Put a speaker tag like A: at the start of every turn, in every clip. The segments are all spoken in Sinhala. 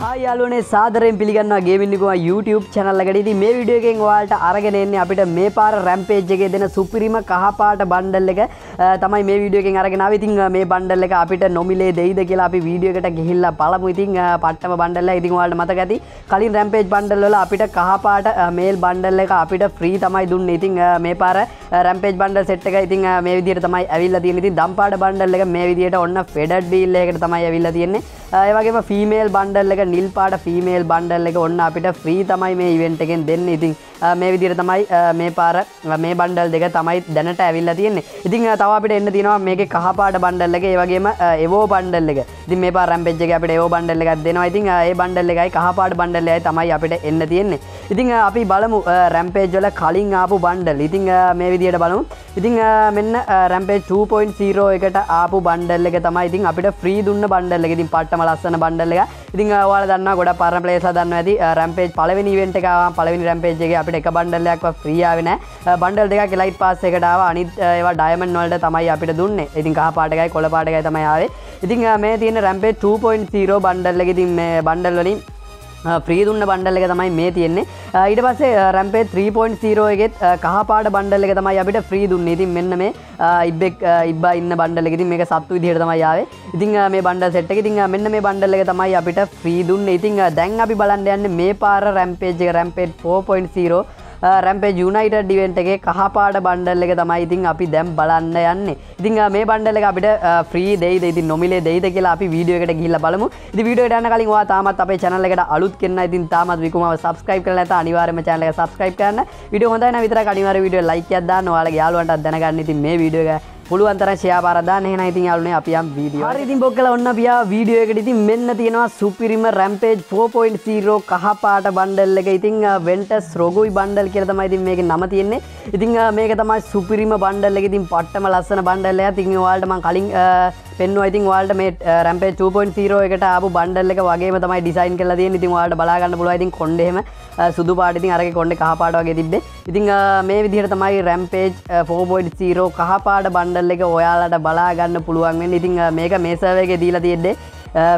A: යාලුවනේ සාදරයෙන් පිළිගන්නවා ගේමින්නිකුව YouTube channel එකට. ඉතින් මේ වීඩියෝ එකෙන් ඔයාලට අරගෙන එන්නේ අපිට මේ පාර රැම්පේජ් එකේ දෙන සුපිරිම කහපාට බණ්ඩල් එක අ, තමයි මේ වීඩියෝ එකෙන් අරගෙන ආවේ. ඉතින් අ, මේ බණ්ඩල් එක අපිට නොමිලේ දෙයිද කියලා අපි වීඩියෝ එකට ගිහිල්ලා බලමු. ඉතින් අ, පට්ටම බණ්ඩල් එක. ඉතින් ඔයාලට මතක ඇති කලින් රැම්පේජ් බණ්ඩල් වල අපිට කහපාට මේල් බණ්ඩල් එක අපිට ෆ්‍රී තමයි දුන්නේ. ඉතින් අ, මේ පාර රැම්පේජ් බණ්ඩල් සෙට් එක ඉතින් අ, මේ විදිහට තමයි ඇවිල්ලා තියෙන්නේ. ඉතින් දම්පාට බණ්ඩල් එක මේ විදිහට ඔන්න ෆෙඩඩ් ඩීල් එකකට තමයි ඇවිල්ලා තියෙන්නේ. ඒ වගේම ෆීමේල් බණ්ඩල් එක නිල් පාට ෆීමේල් බණ්ඩල් එක ඔන්න අපිට ෆ්‍රී තමයි මේ ඉවෙන්ට් එකෙන් දෙන්නේ. ඉතින් අ, මේ විදිහට තමයි අ, මේ පාර අ, මේ බණ්ඩල් දෙක තමයි දැනට ඇවිල්ලා තියෙන්නේ. ඉතින් අ, තව අපිට එන්න තියෙනවා මේකේ කහපාට බණ්ඩල් එක, ඒ වගේම එවෝ බණ්ඩල් එක. ඉතින් මේ පාර රැම්පේජ් එකේ අපිට එවෝ බණ්ඩල් එකක් දෙනවා. ඉතින් අ, ඒ බණ්ඩල් එකයි කහපාට බණ්ඩල් එකයි තමයි අපිට එන්න තියෙන්නේ. ඉතින් අ, අපි බලමු රැම්පේජ් වල කලින් ආපු බණ්ඩල්. ඉතින් අ, මේ විදිහට බලමු. ඉතින් අ, මෙන්න රැම්පේජ් 2.0 එකට ආපු බණ්ඩල් එක තමයි ඉතින් අපිට ෆ්‍රී දුන්න බණ්ඩල් එක. ඉතින් පට්ටම ලස්සන බණ්ඩල් එක. ඉතින් අ, ඔයාලා දන්නවා ගොඩක් පරණ ප්ලේයර්ස්ලා දන්නවා ඇති රැම්පේජ් පළවෙනි ඉවෙන්ට් එක ආවම පළවෙනි රැම්පේජ් එකේ අපිට එක බණ්ඩල් එකක්වත් ෆ්‍රී ආවේ නැහැ. බණ්ඩල් දෙකක් එලයිට් පාස් එකට ආවා. අනිත් අ, ඒවා ඩයමන්ඩ් වලට තමයි අපිට දුන්නේ. ඉතින් කහ පාට එකයි කොළ පාට එකයි තමයි ආවේ. ඉතින් අ, මේ තියෙන රැම්පේජ් 2.0 බණ්ඩල් එක ඉතින් මේ බණ්ඩල් වලින් ්‍රී දුන්න බණ්ඩල් එක තමයි මේ තියෙන්නේ. අ, ඊට පස්සේ රැම්පේ 3.0 එකෙත් අ, කහපාට බණ්ඩල් එක තමයි අපිට ෆ්‍රී දුන්නේ. ඉතින් මෙන්න මේ අ, ඉබ්බෙක් අ, ඉබ්බා ඉන්න බණ්ඩල් එක. ඉතින් මේක සත්තු විදිහට තමයි ආවේ. ඉතින් අ, මේ බණ්ඩල් සෙට් එක ඉතින් අ, මෙන්න මේ බණ්ඩල් එක තමයි අපිට ෆ්‍රී දුන්නේ. ඉතින් අ, දැන් අපි බලන්න යන්නේ මේ පාර රැම්පේජ් එක. රැම්පේජ් 4.0 රැම්පේ යුනයිට ඩිවෙන්ට් එකේ කහපාට බණ්ඩල් එක තමයි ඉතින් අපි දැම් බලන්න යන්නේ. ඉතින් අ, මේ බණ්ඩල් එක අපිට ෆ්‍රී දෙයිද? ඉතින් නොමිලේ දෙයිද කියලා අපි වීඩියෝ එකට ගිහිල්ලා බලමු. ඉතින් වීඩියෝ එකට යන්න කලින් ඔයා තාමත් අපේ channel එකට අලුත් කෙනා ඉතින් තාමත් විකුමව subscribe කරලා නැත්නම් අනිවාර්යයෙන්ම channel එක subscribe කරන්න. වීඩියෝ හොඳයි නම් විතරක් අනිවාර්ය වීඩියෝ like එකක් දාන්න. ඔයාලගේ යාළුවන්ටත් දැනගන්න. ඉතින් මේ වීඩියෝ එක පුළුවන් තරම් ෂෙයා පාරක් දාන්න. එහෙනම් ඉතින් යාළුවනේ අපි යම් වීඩියෝ හරි ඉතින් බොක්කලා ඔන්න අපි ආ වීඩියෝ එකට. ඉතින් මෙන්න තියෙනවා සුපිරිම රැම්පේජ් 4.0 කහපාට බණ්ඩල් එක. ඉතින් වෙන්ටස් රොගුයි බණ්ඩල් කියලා තමයි ඉතින් මේකේ නම තියෙන්නේ. ඉතින් අ, මේක තමයි සුපිරිම බණ්ඩල් එක. ඉතින් පට්ටම ලස්සන බණ්ඩල් එකක්. ඉතින් ඔයාලට මම කලින් අ, පෙන්නුවා ඉතින් ඔයාලට මේ රැම්පේජ් 2.0 එකට ආපු බණ්ඩල් එක වගේම තමයි ඩිසයින් කරලා තියෙන්නේ. ඉතින් ඔයාලට බලා ගන්න පුළුවන්. ඉතින් කොණ්ඩේ එහෙම අ, සුදු පාට ඉතින් අරගේ කොණ්ඩේ කහ පාට වගේ තිබ්බේ. ඉතින් අ, මේ විදිහට තමයි රැම්පේජ් 4.0 කහ පාට බණ්ඩල් එක ඔයාලට බලා ගන්න පුළුවන් වෙන්නේ. ඉතින් අ, මේක මේ සර්වර් එකේ දීලා තියෙන්නේ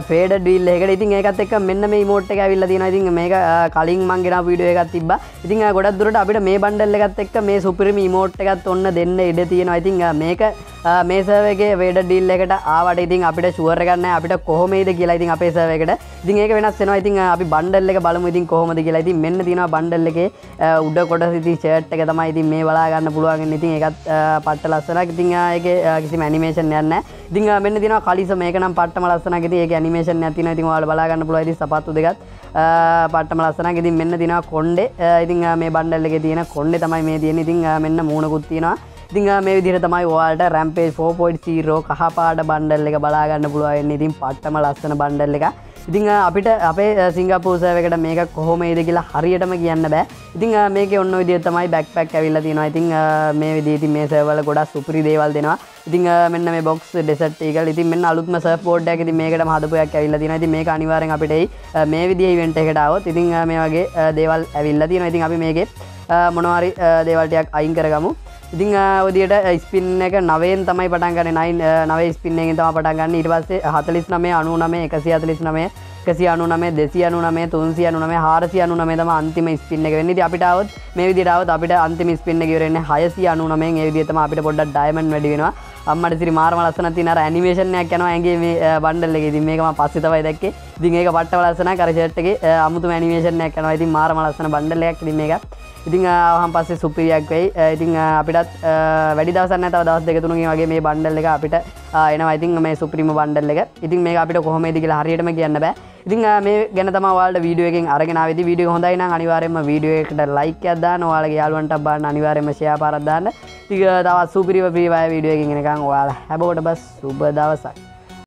A: ෆේඩ ඩිල් එකට ඉතින් ඒකත් එක්ක මෙන්න මේ ඉමෝට් එක ඇවිල්ලා තියෙනවා. ඉතින් මේක අ, කලින් මං ගෙනාව වීඩියෝ එකක් තිබ්බා. ඉතින් අ, ගොඩක් දුරට අපිට මේ බණ්ඩල් එකත් එක්ක මේ සුපිරිම ඉමෝට් එකත් ඔන්න දෙන්න ඉඩ තියෙනවා. ඉතින් අ, මේක අ, මේ සර්වර් එකේ වේඩ ඩීල් එකට ආවට ඉතින් අපිට ෂුවර් එකක් නැහැ. අපිට කොහොමද කියලා ඉතින් අපේ සර්වර් එකට. ඉතින් ඒක වෙනස් වෙනවා. ඉතින් අ, අපි බණ්ඩල් එක බලමු. ඉතින් කොහොමද කියලා. ඉතින් මෙන්න තියෙනවා බණ්ඩල් එකේ අ, උඩ කොටස ඉතින් ෂර්ට් එක තමයි ඉතින් මේ බලා ගන්න පුළුවන් වෙන්නේ. ඉතින් ඒකත් අ, පට්ට ලස්සනක්. ඉතින් අ, ඒකේ අ, කිසිම ඇනිමේෂන් එකක් නැහැ. ඉතින් අ, මෙන්න තියෙනවා කලිස මේක නම් පට්ටම ලස්සනක්. ඉතින් ඒකේ ඇනිමේෂන් එකක් තියෙනවා. ඉතින් ඔයාලා බලා ගන්න පුළුවන්. ඉතින් සපත්තු දෙකත් අ, පට්ටම ලස්සනක්. ඉතින් මෙන්න තියෙනවා කොණ්ඩේ. අ, ඉතින් අ, මේ බණ්ඩල් එකේ තියෙන කොණ්ඩේ තමයි මේ තියෙන්නේ. ඉතින් අ, මෙන්න මූණකුත් තියෙනවා. ඉතින් අ, මේ විදිහට තමයි ඔයාලට රැම්පේජ් 4.0 කහපාට බණ්ඩල් එක බලා ගන්න පුළුවන් වෙන්නේ. ඉතින් පට්ටම ලස්සන බණ්ඩල් එකක්. ඉතිං අ, අපිට අපේ සිංගපූසයකට මේක කොහොමේද කියලා හරියටම කියන්න බෑ. ඉතිං අ, මේක ඔන්න විදිහ තමයි බැක් පැක් ඇවිල්ලා තියෙනවා. ඉතිං අ, මේ විදිහට මේ සර්වල ගොඩක් සුපිරි දේවල් දෙනවා. ඉතිං අ, මෙන්න මේ බොක්ස් ඩෙසර්ට් එකල් ඉතින් මෙන්න අලුත්ම සර්ෆ් බෝඩ් එකක් ඉතින් මේකටම හදපු එකක් ඇවිල්ලා තියෙනවා. ඉතින් මේක අනිවාර්යෙන් අපිට එයි අ, මේ විදිහේ ඉවෙන්ට් එකකට ආවොත් ඉතින් අ, මේ වගේ අ, දේවල් ඇවිල්ලා තියෙනවා. ඉතින් අපි මේකේ අ, මොනවාරි අ, දේවල් ටිකක් අයින් කරගමු. ඉතිං ඔදියට ස්පින් එක නවෙන් තමයි පටන්ගන්න නයින් නව ස්පින්නෙන් තම පටන්ගන්න ඉටවස්සේ හතලිස් නමේ අනු නමේ එකසි අතලිස් නමේ එකසි අනු නමේ දෙසි අනු නමේ තුන්සි අනු නමේ හාරසි අනු නමේ තම අන්තිම ස්පින්න එක වෙන්නේ. අපිටාවත් මේ විදිරාවත් අපිට අන්තිම ස්පින්න ගවරන්නේ හයසි අනු නමෙන් ඒ විදිහතම අපිට පොඩ්ඩක් ඩයිමන් වැඩි වෙනවා. අම්මට සිරි මාරම ලස්සනක් තියෙන අර ඇනිමේෂන් එකක් යනවා. ඇඟේ මේ බණ්ඩල් එකේ. ඉතින් මේක මම පස්සේ තමයි දැක්කේ. ඉතින් ඒක පට්ටම ලස්සනක් අර ෂර්ට් එකේ අමුතුම ඇනිමේෂන් එකක් යනවා. ඉතින් මාරම ලස්සන බණ්ඩල් එකක්. ඉතින් මේක. ඉතින් ආවහන් පස්සේ සුපිරියක් වෙයි. ඉතින් අපිටත් වැඩි දවසක් නැහැ තව දවස් දෙක තුනකින් වගේ මේ බණ්ඩල් එක අපිට එනවා. ඉතින් මේ සුපිරිම බණ්ඩල් එක. ඉතින් මේක අපිට කොහොමද කියලා හරියටම කියන්න බෑ. ඉතින් ආ, මේ ගැන තමයි ඔයාලට වීඩියෝ එකෙන් අරගෙන ආවේදී වීඩියෝ එක හොඳයි නම් අනිවාර්යයෙන්ම වීඩියෝ එකට ලයික් එකක් දාන්න. ඔයාලගේ යාළුවන්ට බලන්න. අනිවාර්යයෙන්ම ෂෙයා පාරක් දාන්න. ඉතින් තවත් සුපිරිව ප්‍රී වය වීඩියෝ එකකින් එනකන් ඔයාලා හැමෝටම සුබ දවසක්.